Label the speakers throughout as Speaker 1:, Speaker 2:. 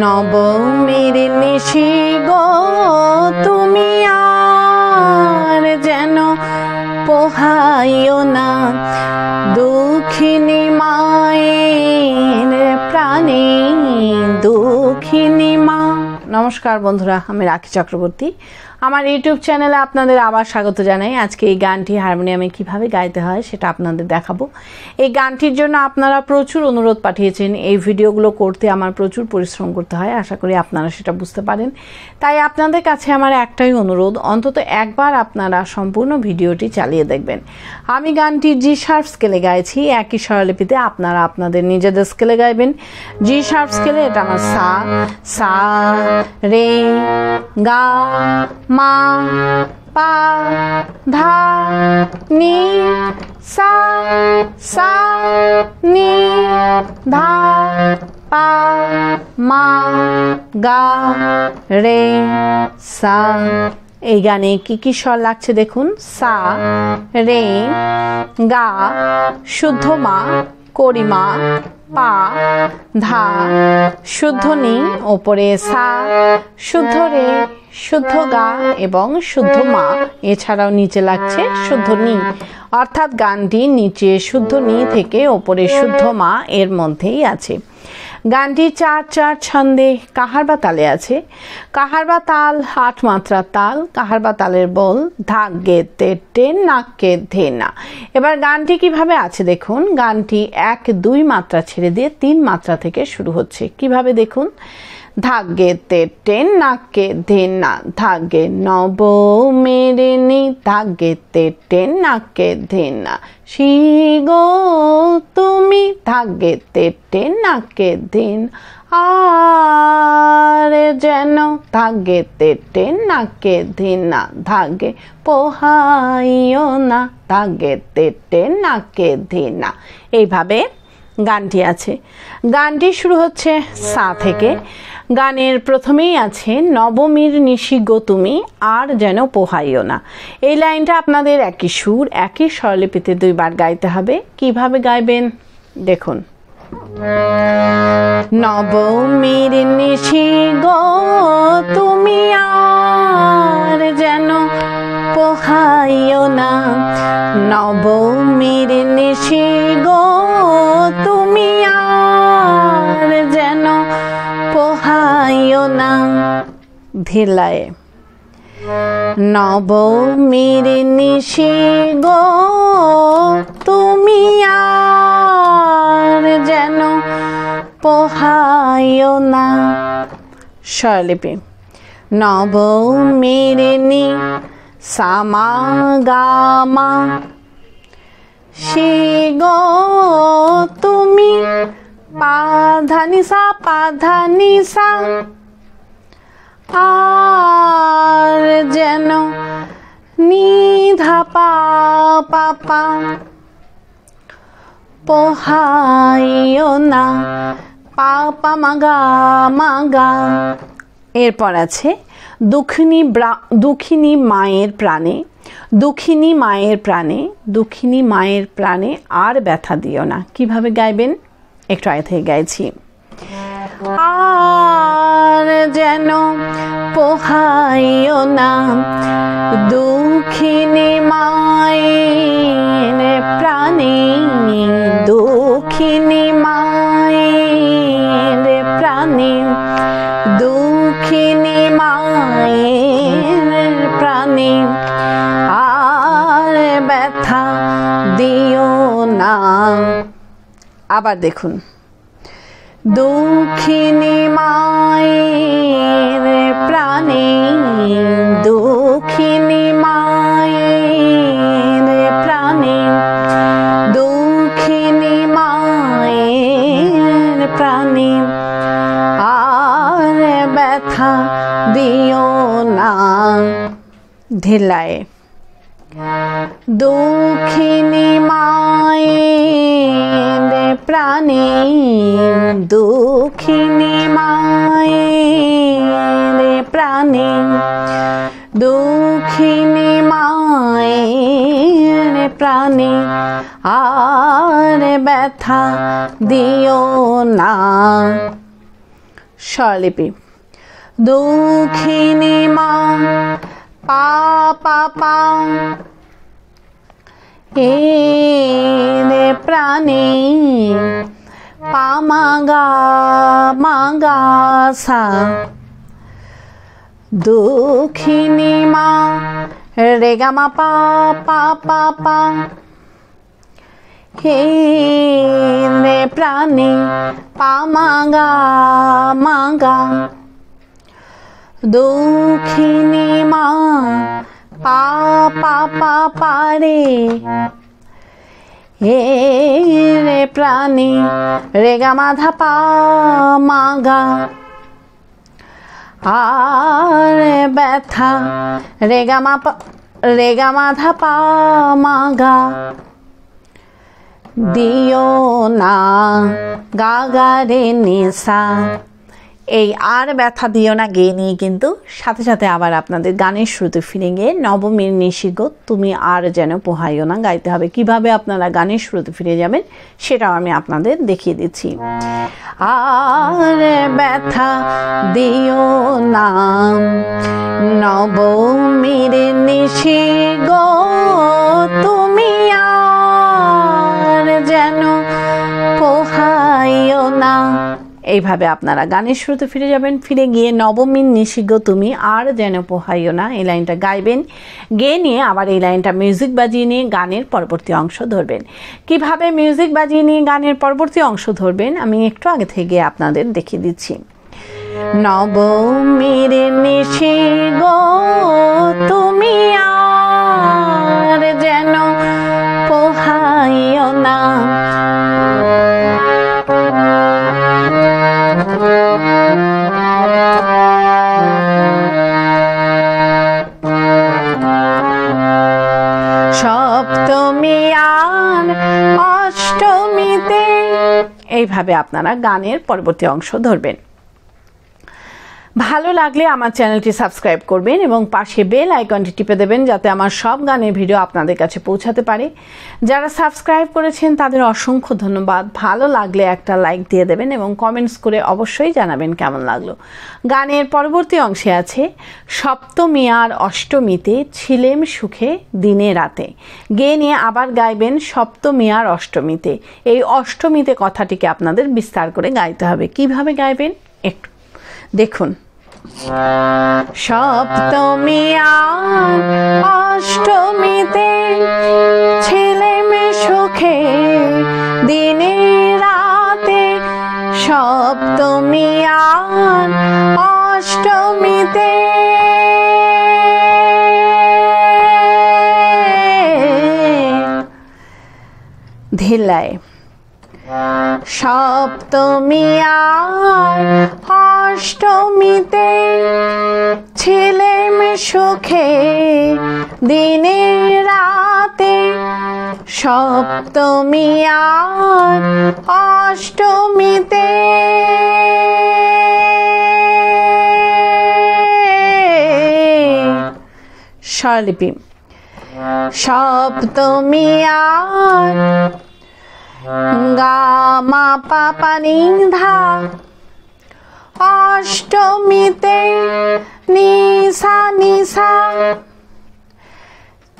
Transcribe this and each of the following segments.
Speaker 1: নবমীর নিশি গো তুমি নমস্কার বন্ধুরা, আমি রাখি চক্রবর্তী। আমার ইউটিউব চ্যানেলে আপনাদের আবার স্বাগত জানাই। আজকে এই গানটি হারমোনিয়ামে কীভাবে গাইতে হয় সেটা আপনাদের দেখাবো। এই গানটির জন্য আপনারা প্রচুর অনুরোধ পাঠিয়েছেন। এই ভিডিওগুলো করতে আমার প্রচুর পরিশ্রম করতে হয়। আশা করি আপনারা সেটা বুঝতে পারেন। তাই আপনাদের কাছে আমার একটাই অনুরোধ, অন্তত একবার আপনারা সম্পূর্ণ ভিডিওটি চালিয়ে দেখবেন। আমি গানটি জি শার্প স্কেলে গাইছি। একই স্বরলিপিতে আপনারা আপনাদের নিজেদের স্কেলে গাইবেন। জি শার্প স্কেলে এটা আমার সা সা রে গা মা পা ধা নি সা সা নি ধা পা মা গা রে সা। এই গানে কি কি স্বর লাগছে দেখুন? সা, রে, গা, শুদ্ধ মা করিমা, পা, ধা, শুদ্ধ নি, ওপরে সা, শুদ্ধ রে, শুদ্ধ গা এবং শুদ্ধ মা। এছাড়াও নিচে লাগছে শুদ্ধ নি। অর্থাৎ গানটি নিচে শুদ্ধ নি থেকে ওপরে শুদ্ধ মা এর মধ্যেই আছে। গানটি চার চার ছন্দে কাহার বা তালে আছে? কাহার বা তাল আট মাত্রা তাল, কাহার বা তালের বল ধাক গে তে টেন ধে না। এবার গানটি কীভাবে আছে দেখুন। গানটি এক, দুই মাত্রা ছেড়ে দিয়ে তিন মাত্রা থেকে শুরু হচ্ছে। কীভাবে দেখুন? টেন নাকে ধে না ধাগে নব নি ধাগে তে টেন নাকে না শি গো তুমি ধাগে তে টেন নাকে দিন আর যেন ধাগে তে টেন নাকে দিন না ধাগে পোহাইও না ধাগে তে টেন নাকে দিন না এইভাবে গানটি আছে। গানটি শুরু হচ্ছে সা থেকে। গানের প্রথমেই আছে, নবমীর নিশিগ তুমি, আর যেন পোহাইও না। এই লাইনটা আপনাদের একই সুর, একই স্বরলিপিতে দুইবার গাইতে হবে। কীভাবে গাইবেন? দেখুন। নবমীর নিশিগ তুমি, আর যেন পোহাইও না। নবমীর নিশিগ তুমি না ধিলায় নবমীর নিশি গো, তুমি আর যেন পোহাইও না। স্বরলিপি। নবমীর নি সামা গামা গো, তুমি পাধানিসা পাধানিসা আর যেন নিধা পাপা পোহাইও না। পাপা মাগা মাগা। এরপর আছে, দুঃখিনী দুঃখিনী মায়ের প্রাণে, দুঃখিনী মায়ের প্রাণে, দুঃখিনী মায়ের প্রাণে আর ব্যথা দিও না। কীভাবে গাইবেন? একটু আগে থেকে গাইছি। আর যেন পোহাইও না, দুঃখিনী মায়ের প্রাণী, দুঃখিনী মায়ের প্রাণে, দুঃখিনী মায়ের প্রাণী, আর ব্যথা দিও না। আবার দেখুন। দুঃখিনী মায়ের প্রাণে দুঃখিনী মায়ের প্রাণে দুঃখিনী মায়ের প্রাণে। আর ব্যথা দিও না ঢেলায়। দুঃখিনী মায়ের প্রাণে, দুঃখিনী মায়ের প্রাণে, আর ব্যথা দিও না। স্বরলিপি, দুঃখিনী মা পা পা পা এ রে প্রাণী পা মা গা মা গা সা দুঃখিনী মা রে গা মা পা পা পা পা হে রে প্রাণী পা মা গা মা গা দুঃখিনী মা পা পা পা পা রে হে রে প্রাণী রে গা মাধা পা মা গা আর ব্যথা রেগা মা পা রেগা মাধা পা মা এই আর ব্যথা দিও না, গেয়ে নিয়ে কিন্তু সাথে সাথে আবার আপনাদের গানের শুরুতে ফিরে গিয়ে নবমীর নিশিগ তুমি আর যেন পোহাইও না গাইতে হবে। কীভাবে আপনারা গানের শুরুতে ফিরে যাবেন সেটাও আমি আপনাদের দেখিয়ে দিচ্ছি। আর ব্যথা দিও না, নবমীর নিশিগ তুমি আর যেন পোহাইও না। এইভাবে আপনারা গানের শুরুতে ফিরে যাবেন, ফিরে গিয়ে নবমীর নিষিদ্ধ তুমি আর যেন পোহাইও না, এই লাইনটা গাইবেন। গেয়ে নিয়ে আবার এই লাইনটা মিউজিক বাজিয়ে নিয়ে গানের পরবর্তী অংশ ধরবেন। কীভাবে মিউজিক বাজিয়ে নিয়ে গানের পরবর্তী অংশ ধরবেন, আমি একটু আগে থেকে আপনাদের দেখিয়ে দিচ্ছি। নবমীর নিষিদ্ধ তুমি আর সপ্তমী আর অষ্টমীতে। এইভাবে আপনারা গানের পরবর্তী অংশ ধরবেন। ভালো লাগলে আমার চ্যানেলটি সাবস্ক্রাইব করবেন এবং পাশে বেল আইকনটি টিপে দেবেন যাতে আমার সব গানের ভিডিও আপনাদের কাছে পৌঁছাতে পারে। যারা সাবস্ক্রাইব করেছেন, তাদের অসংখ্য ধন্যবাদ। ভালো লাগলে একটা লাইক দিয়ে দেবেন এবং কমেন্টস করে অবশ্যই জানাবেন কেমন লাগল। গানের পরবর্তী অংশে আছে, সপ্তমী আর অষ্টমীতে ছিলেম সুখে দিনে রাতে। গেয়ে নিয়ে আবার গাইবেন সপ্তমী আর অষ্টমীতে। এই অষ্টমীতে কথাটিকে আপনাদের বিস্তার করে গাইতে হবে। কীভাবে গাইবেন? একটু দেখুন। সপ্তমী অষ্টমীতে ছেলে মেয়ে সুখে দিনে রাতে সপ্তমী অষ্টমীতে ধিলায় সপ্তমী আর অষ্টমীতে ছেলে সুখে দিনে রাতে সপ্তমী আর অষ্টমীতে স্বরলিপি। সপ্তমী আর গা মা পা পা নি ধা অষ্টমীতে নিশা নিশা।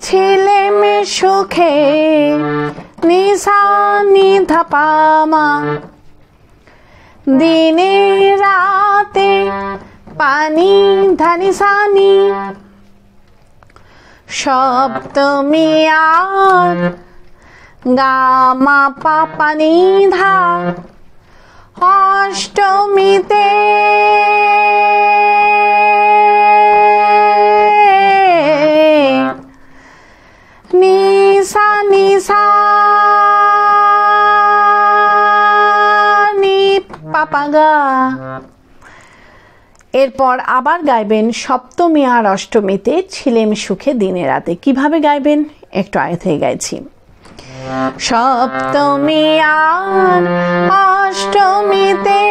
Speaker 1: ছেলে মেয়ে সুখে নিশা নিধা পামা। দিনে রাতে পানি, ধানি, সানি। সপ্তমী আর গা মা পা পা নি ধা অষ্টমীতে নিশা নিশা নি পাপাগা এরপর আবার গাইবেন সপ্তমী আর অষ্টমীতে ছিলেম সুখে দিনে রাতে। কীভাবে গাইবেন? একটু আগে থেকে গাইছি। সপ্তমী আর অষ্টমীতে।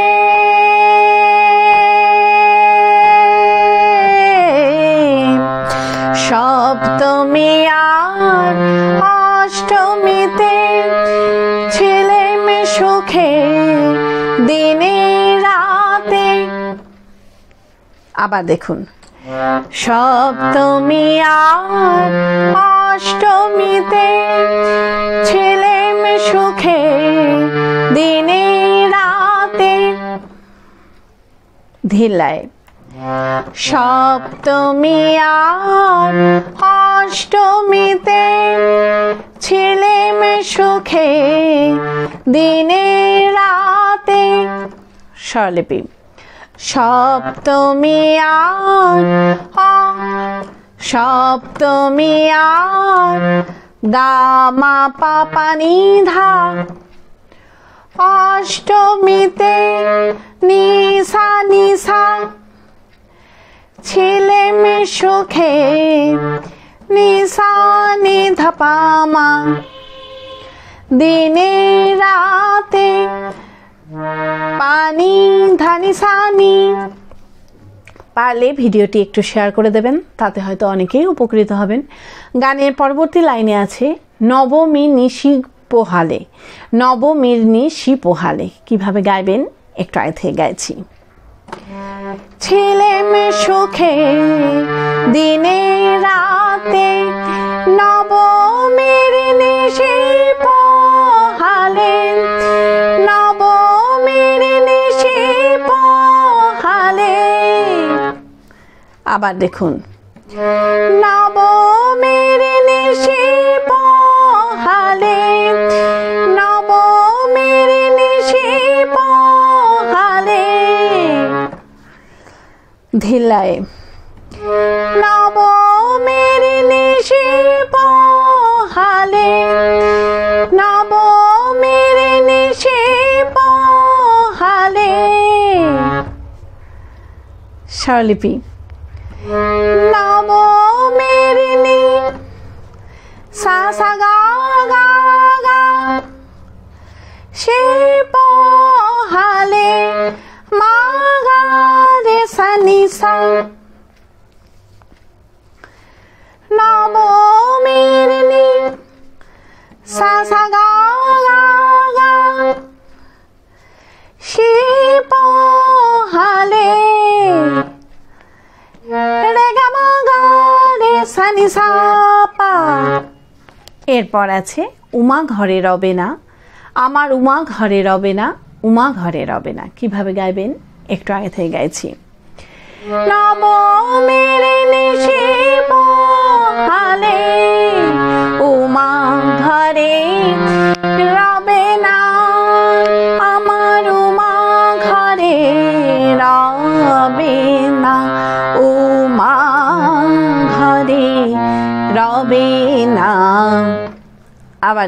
Speaker 1: সপ্তমী আর অষ্টমীতে ছেলে মেয়ে সুখে দিনে রাতে। আবার দেখুন। সপ্তমী আর অষ্টমীতে ছেলে সুখে দিনে রাতে ধিলায় সপ্তমী আর অষ্টমীতে ছেলে সুখে দিনে রাতে স্বরলিপি। সপ্তমী আর সপ্তমী আর গামা পাপা নিধা। অষ্টমীতে নিশা নিশা, ছেলে মে সুখে নিশা নিধা পামা। দিনে রাতে পানি ধানি সানি পারলে ভিডিওটি একটু শেয়ার করে দেবেন, তাতে হয়তো অনেকেই উপকৃত হবেন। গানের পরবর্তী লাইনে আছে, নবমী নিশি পোহালে নবমীর নিশি পোহালে। কীভাবে গাইবেন? একটু আগে থেকে গাইছি। ছেলে মেয়ে সুখে দিনে রাতে নবমীর নিশি আবার দেখুন। নবমীর নিশি পোহালে নিশি পোহালে। ধিলায় নবমীর নিশি পোহালে। নবমীর সা সা গা গা গা সে পোহালে মা গা রে সা নি সা নবমীর নি সা সা গা গা গা সে পোহালে রে গা মা গা রে সা নি সা পা এরপর আছে উমা ঘরে রবে না। আমার উমা ঘরে রবে না উমা ঘরে রবে না। কীভাবে গাইবেন? একটু আগে থেকে গাইছি। নবমের নিশি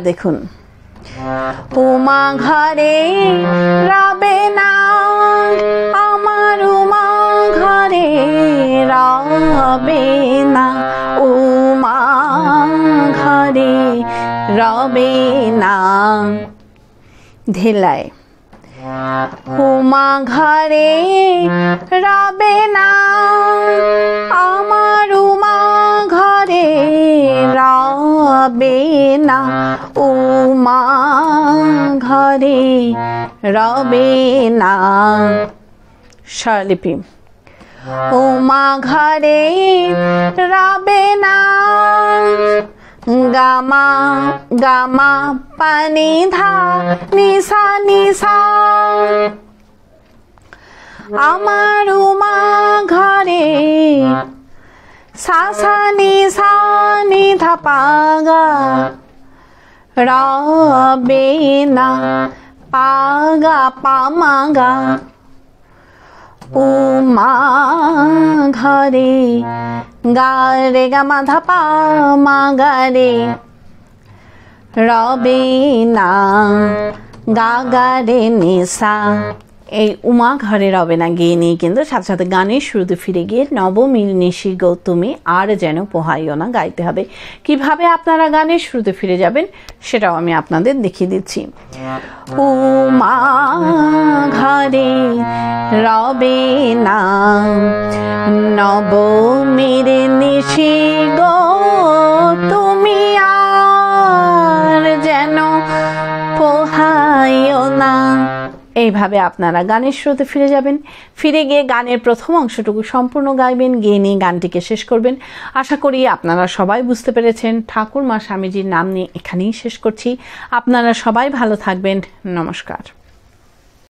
Speaker 1: দেখুন। উমা ঘরে রবে না আমার উমা ঘরে রবে না। উমা ঘরে রবে না। ধেলায় উমা ঘরে রবে না আমার উমা ঘরে রবে না, উমা ঘরে রবে না। স্বরলিপি উমা ঘরে রবে না। গামা গামা পানি ধা নিশা নিশা আমার উমা ঘরে সাসা নিশা নিধা পাগা রবে না পাগা পামাগা উমা ঘরে গা রে গা মাধা পা মা গা রে রবে না গা গা রে নিশা এই উমা ঘরে রবে না গিয়ে নিয়ে কিন্তু, সাথে সাথে গানের শুরুতে ফিরে গিয়ে নবমীর নিশি গৌতমী আর যেন পোহাইও না গাইতে হবে। কীভাবে আপনারা গানের শুরুতে ফিরে যাবেন, সেটাও আমি আপনাদের দেখিয়ে দিচ্ছি। উমা ঘরে রবে না নবমীর নিশি গো এইভাবে আপনারা গানের স্রোতে ফিরে যাবেন। ফিরে গিয়ে গানের প্রথম অংশটুকু সম্পূর্ণ গাইবেন, গিয়ে নিয়ে গানটিকে শেষ করবেন। আশা করি আপনারা সবাই বুঝতে পেরেছেন ঠাকুর মা স্বামীজির নাম নিয়ে এখানেই শেষ করছি। আপনারা সবাই ভালো থাকবেন। নমস্কার।